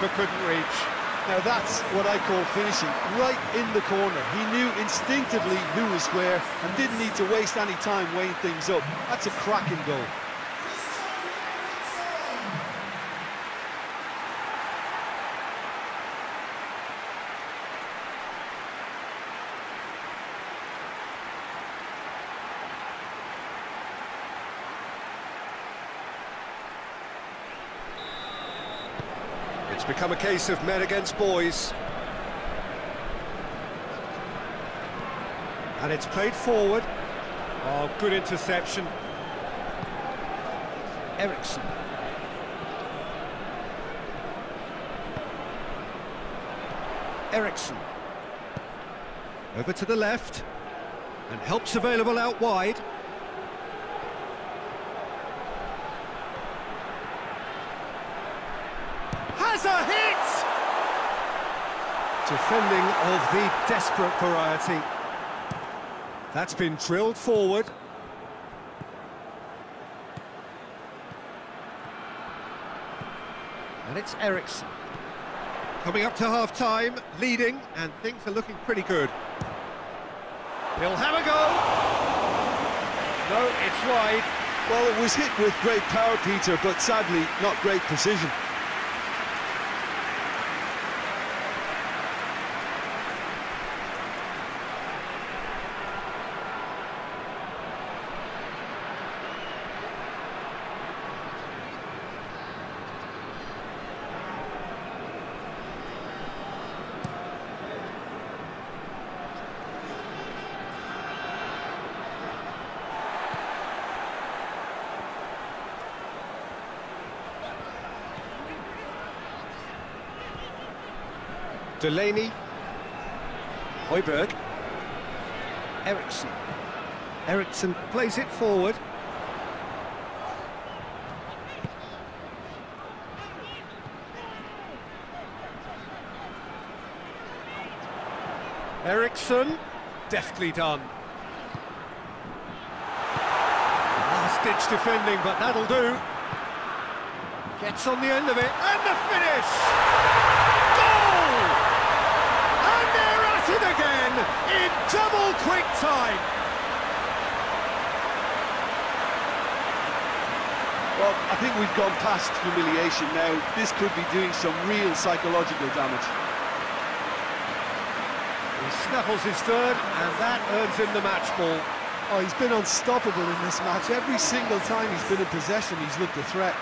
goalkeeper couldn't reach. Now that's what I call finishing, right in the corner. He knew instinctively who was where and didn't need to waste any time weighing things up. That's a cracking goal. It's become a case of men against boys. And it's played forward. Oh, good interception. Eriksen. Eriksen. Over to the left. And help's available out wide. Has a hit! Defending of the desperate variety. That's been drilled forward. And it's Eriksen. Coming up to half-time, leading, and things are looking pretty good. He'll have a go! No, it's wide. Well, it was hit with great power, Peter, but sadly, not great precision. Delaney. Højbjerg. Eriksen. Eriksen plays it forward. Eriksen, deftly done. Last-ditch defending, but that'll do. Gets on the end of it, and the finish! Goal! And they're at it again in double quick time. Well, I think we've gone past humiliation now. This could be doing some real psychological damage. He snuffles his third, and that earns him the match ball. Oh, he's been unstoppable in this match. Every single time he's been in possession, he's looked a threat.